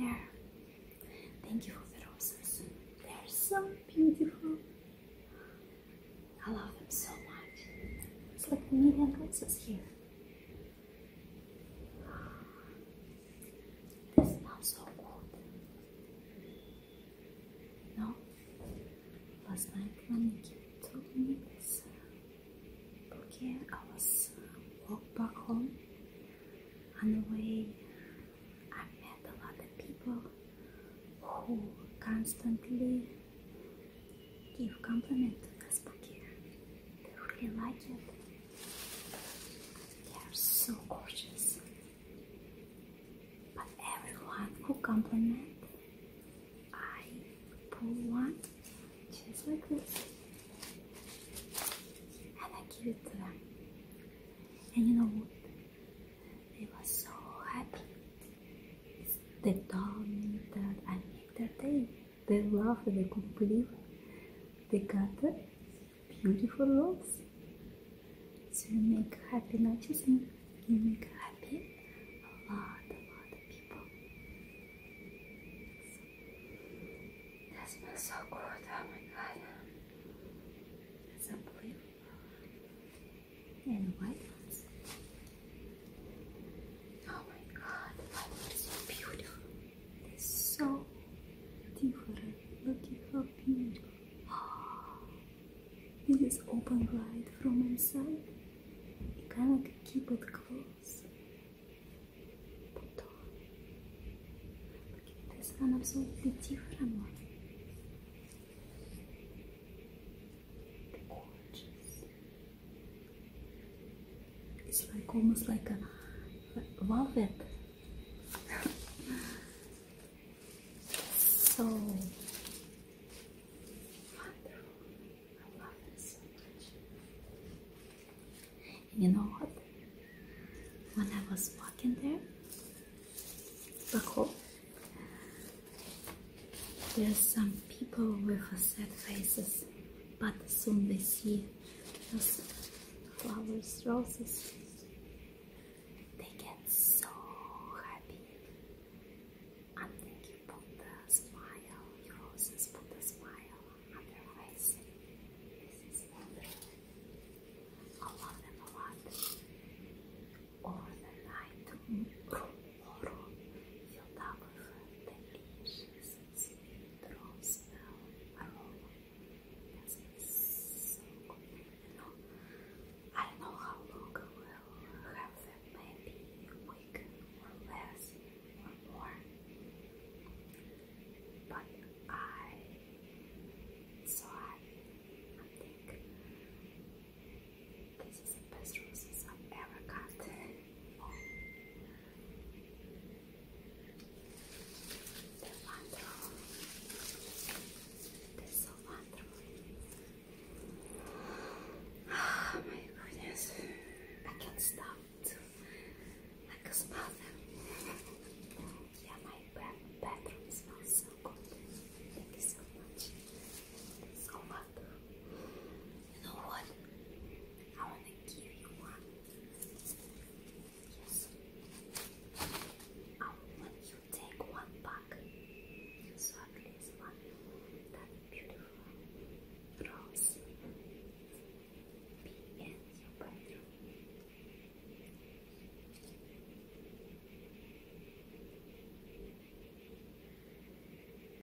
there. Thank you for the roses. They're so beautiful. I love them so much. It's like a million roses here. So good. No, last night me this bouquet, I was uh, walked back home. On the way, I met a lot of people who constantly give compliment to this bouquet. They really like it. They are so gorgeous. But everyone who compliment, I pull one just like this, and I give it to them. And you know what? They were so happy. They told me that I their day. They laughed. They couldn't believe. They got a beautiful rose. So you make happy not just me. You make happy a lot, a lot of people. That smells so good. Oh my god. It's unbelievable. And white ones. Oh my god, white ones so beautiful. They're so different. Look at how beautiful. This open from inside. You of keep it close. Put on. Look at this one absolutely different one. Gorgeous. It's like almost like a velvet. so wonderful. I love it so much. And you know what? When I was walking there, back home, there's some people with sad faces, but soon they see those flowers, roses, they get so happy. And then you put the smile, your roses put the smile on their face. This is wonderful. I love them a lot. Over the night, tomorrow, filled up with delicious sweet rose smell aroma. That's so good. You know, I don't know how long I will have them, maybe a week or less or more. I happy. I think this is the best roses I've ever got. Oh. My goodness. I can't stop to I can smell them.